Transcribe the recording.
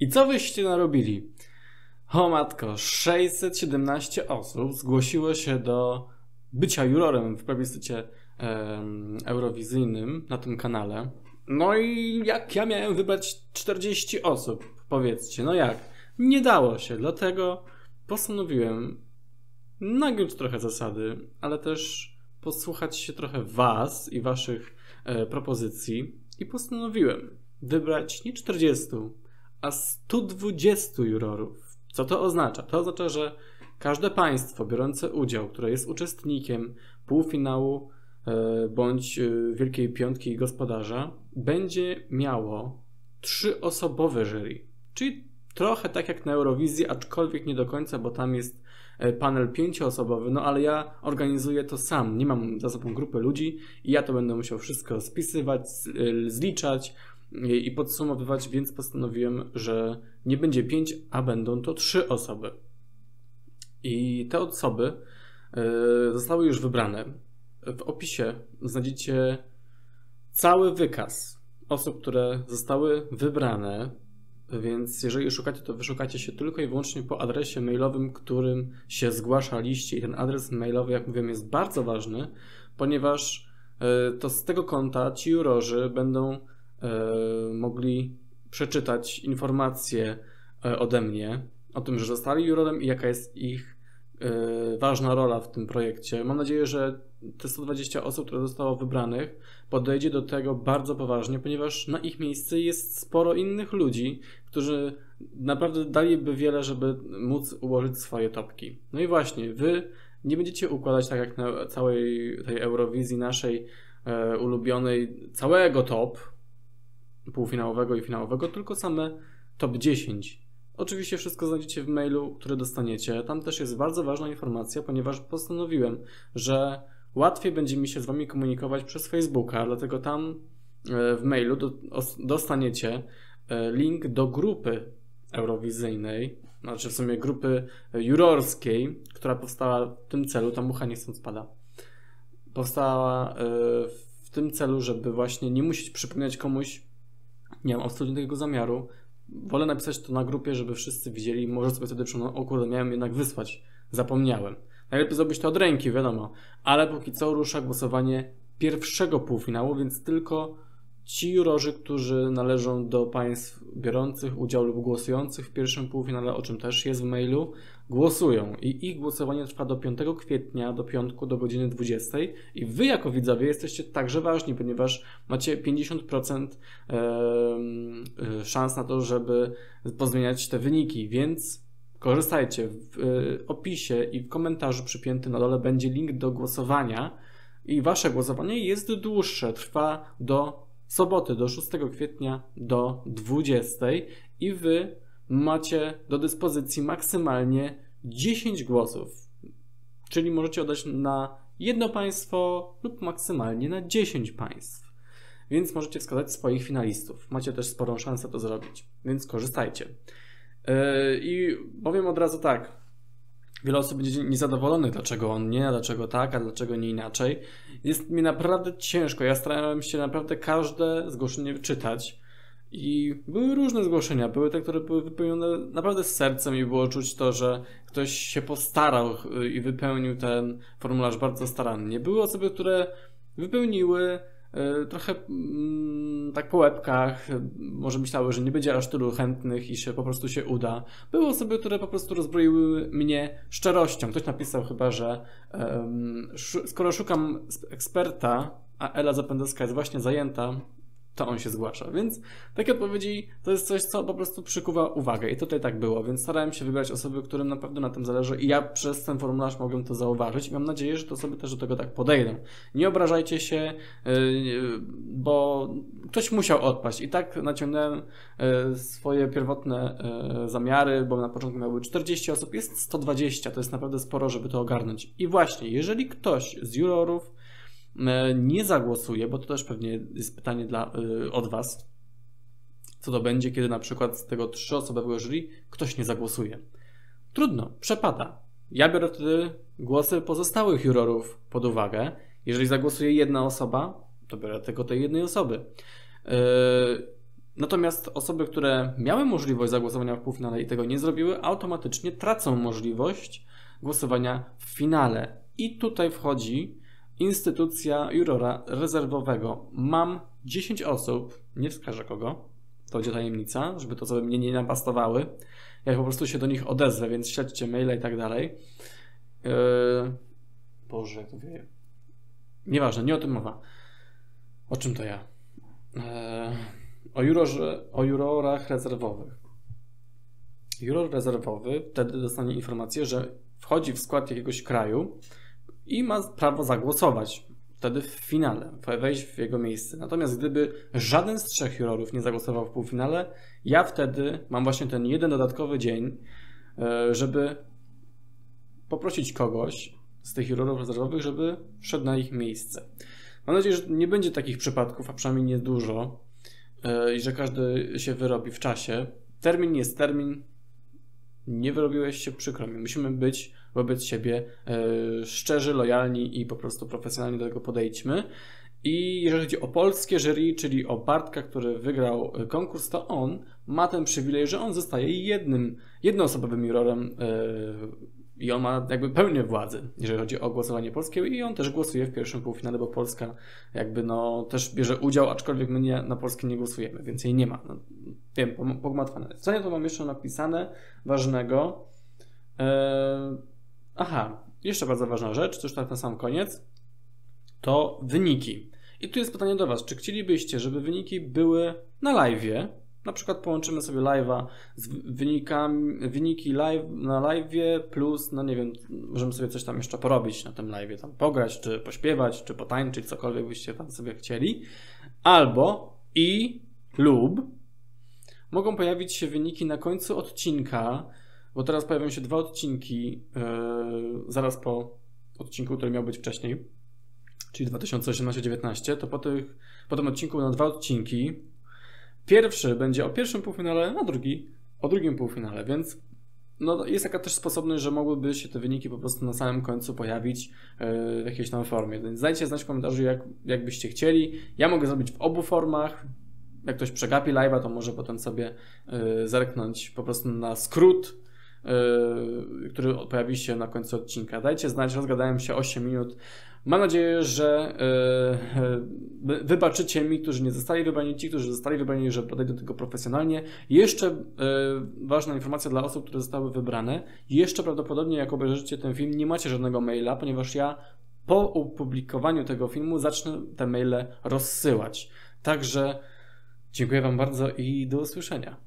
I co wyście narobili? O matko, 617 osób zgłosiło się do bycia jurorem w plebiscycie em, eurowizyjnym na tym kanale. No i jak ja miałem wybrać 40 osób, powiedzcie, no jak? Nie dało się, dlatego postanowiłem nagiąć trochę zasady, ale też posłuchać się trochę Was i Waszych e, propozycji i postanowiłem wybrać nie 40, a 120 jurorów. Co to oznacza? To oznacza, że każde państwo biorące udział, które jest uczestnikiem półfinału e, bądź e, Wielkiej Piątki i Gospodarza, będzie miało trzyosobowe jury. Czyli trochę tak jak na Eurowizji, aczkolwiek nie do końca, bo tam jest e, panel pięcioosobowy, no ale ja organizuję to sam. Nie mam za sobą grupy ludzi i ja to będę musiał wszystko spisywać, zliczać i i podsumowywać, więc postanowiłem, że nie będzie pięć, a będą to trzy osoby. I te osoby e, zostały już wybrane. W opisie znajdziecie cały wykaz osób, które zostały wybrane. Więc jeżeli szukacie, to wyszukacie się tylko i wyłącznie po adresie mailowym, którym się zgłaszaliście. I ten adres mailowy, jak mówiłem, jest bardzo ważny, ponieważ e, to z tego konta ci jurorzy będą mogli przeczytać informacje e, ode mnie o tym, że zostali jurorem i jaka jest ich e, ważna rola w tym projekcie. Mam nadzieję, że te 120 osób, które zostało wybranych, podejdzie do tego bardzo poważnie, ponieważ na ich miejsce jest sporo innych ludzi, którzy naprawdę daliby wiele, żeby móc ułożyć swoje topki. No i właśnie, wy nie będziecie układać tak jak na całej tej Eurowizji naszej e, ulubionej, całego top półfinałowego i finałowego, tylko same top 10. Oczywiście wszystko znajdziecie w mailu, który dostaniecie. Tam też jest bardzo ważna informacja, ponieważ postanowiłem, że łatwiej będzie mi się z Wami komunikować przez Facebooka, dlatego tam e, w mailu do, os- dostaniecie e, link do grupy eurowizyjnej, znaczy w sumie grupy jurorskiej, która powstała w tym celu, ta mucha nie stąd spada. Powstała e, w tym celu, żeby właśnie nie musieć przypominać komuś, nie mam absolutnie takiego zamiaru. Wolę napisać to na grupie, żeby wszyscy widzieli może sobie wtedy przypomną, o kurde, miałem jednak wysłać. Zapomniałem. Najlepiej zrobić to od ręki, wiadomo. Ale póki co rusza głosowanie pierwszego półfinału, więc tylko ci jurorzy, którzy należą do państw biorących udział lub głosujących w pierwszym półfinale, o czym też jest w mailu, głosują. I ich głosowanie trwa do 5 kwietnia, do piątku, do godziny 20. I wy jako widzowie jesteście także ważni, ponieważ macie 50% em, y, szans na to, żeby pozmieniać te wyniki, więc korzystajcie. W y, opisie i w komentarzu przypięty na dole będzie link do głosowania i wasze głosowanie jest dłuższe, trwa do soboty, do 6 kwietnia do 20 i wy macie do dyspozycji maksymalnie 10 głosów. Czyli możecie oddać na jedno państwo lub maksymalnie na 10 państw. Więc możecie wskazać swoich finalistów. Macie też sporą szansę to zrobić, więc korzystajcie. Yy, I powiem od razu tak. Wiele osób będzie niezadowolonych, dlaczego on nie, dlaczego tak, a dlaczego nie inaczej. Jest mi naprawdę ciężko. Ja starałem się naprawdę każde zgłoszenie czytać. I były różne zgłoszenia. Były te, które były wypełnione naprawdę z sercem i było czuć to, że ktoś się postarał y, i wypełnił ten formularz bardzo starannie. Były osoby, które wypełniły trochę mm, tak po łebkach, może myślały, że nie będzie aż tylu chętnych i się po prostu się uda. Były osoby, które po prostu rozbroiły mnie szczerością. Ktoś napisał chyba, że skoro szukam sp- eksperta, a Ela Zapędowska jest właśnie zajęta, to on się zgłasza. Więc takie odpowiedzi to jest coś, co po prostu przykuwa uwagę. I tutaj tak było, więc starałem się wybrać osoby, którym naprawdę na tym zależy i ja przez ten formularz mogłem to zauważyć i mam nadzieję, że to osoby też do tego tak podejdą. Nie obrażajcie się, yy, bo ktoś musiał odpaść. I tak naciągnąłem yy, swoje pierwotne zamiary, bo na początku miały 40 osób, jest 120, to jest naprawdę sporo, żeby to ogarnąć. I właśnie, jeżeli ktoś z jurorów nie zagłosuje, bo to też pewnie jest pytanie dla, y, od Was, co to będzie, kiedy na przykład z tego trzyosobowego jury ktoś nie zagłosuje. Trudno, przepada. Ja biorę wtedy głosy pozostałych jurorów pod uwagę. Jeżeli zagłosuje jedna osoba, to biorę tylko tej jednej osoby. Yy, Natomiast osoby, które miały możliwość zagłosowania w półfinale i tego nie zrobiły, automatycznie tracą możliwość głosowania w finale. I tutaj wchodzi instytucja jurora rezerwowego. Mam 10 osób, nie wskażę kogo, to będzie tajemnica, żeby to osoby mnie nie napastowały. Ja po prostu się do nich odezwę, więc śledźcie maile i tak dalej. Yy... Boże, jak to wieje. Nieważne, nie o tym mowa. O czym to ja? Yy... O, jurorze, o jurorach rezerwowych. Juror rezerwowy wtedy dostanie informację, że wchodzi w skład jakiegoś kraju i ma prawo zagłosować wtedy w finale, wejść w jego miejsce. Natomiast gdyby żaden z trzech jurorów nie zagłosował w półfinale, ja wtedy mam właśnie ten jeden dodatkowy dzień, e, żeby poprosić kogoś z tych jurorów rezerwowych, żeby wszedł na ich miejsce. Mam nadzieję, że nie będzie takich przypadków, a przynajmniej nie dużo e, i że każdy się wyrobi w czasie. Termin jest termin, nie wyrobiłeś się, przykro mi. Musimy być wobec siebie e, szczerzy, lojalni i po prostu profesjonalnie do tego podejdźmy. I jeżeli chodzi o polskie jury, czyli o Bartka, który wygrał e, konkurs, to on ma ten przywilej, że on zostaje jednym, jednoosobowym jurorem e, i on ma jakby pełnię władzy, jeżeli chodzi o głosowanie polskie i on też głosuje w pierwszym półfinale, bo Polska jakby no też bierze udział, aczkolwiek my nie, na Polskę nie głosujemy, więc jej nie ma. No, wiem, pogmatwane. Co ja to mam jeszcze napisane ważnego? Eee, aha, jeszcze bardzo ważna rzecz, to już tak na sam koniec, to wyniki. I tu jest pytanie do Was, czy chcielibyście, żeby wyniki były na live'ie, na przykład połączymy sobie live'a z wynikami, wyniki live, na live'ie plus, no nie wiem, możemy sobie coś tam jeszcze porobić na tym live'ie, tam pograć, czy pośpiewać, czy potańczyć, cokolwiek byście tam sobie chcieli. Albo i lub mogą pojawić się wyniki na końcu odcinka, bo teraz pojawią się dwa odcinki yy, zaraz po odcinku, który miał być wcześniej, czyli 2018-19, to po, tych, po tym odcinku na dwa odcinki Pierwszy będzie o pierwszym półfinale, a drugi o drugim półfinale, więc no, jest taka też sposobność, że mogłyby się te wyniki po prostu na samym końcu pojawić yy, w jakiejś tam formie. Więc dajcie znać w komentarzu, jak, jak byście chcieli. Ja mogę zrobić w obu formach. Jak ktoś przegapi live'a, to może potem sobie yy, zerknąć po prostu na skrót, yy, który pojawi się na końcu odcinka. Dajcie znać, rozgadałem się 8 minut. Mam nadzieję, że yy, wybaczycie mi, którzy nie zostali wybrani, ci, którzy zostali wybrani, że podejdę do tego profesjonalnie. Jeszcze yy, ważna informacja dla osób, które zostały wybrane. Jeszcze prawdopodobnie, jak obejrzycie ten film, nie macie żadnego maila, ponieważ ja po opublikowaniu tego filmu zacznę te maile rozsyłać. Także dziękuję Wam bardzo i do usłyszenia.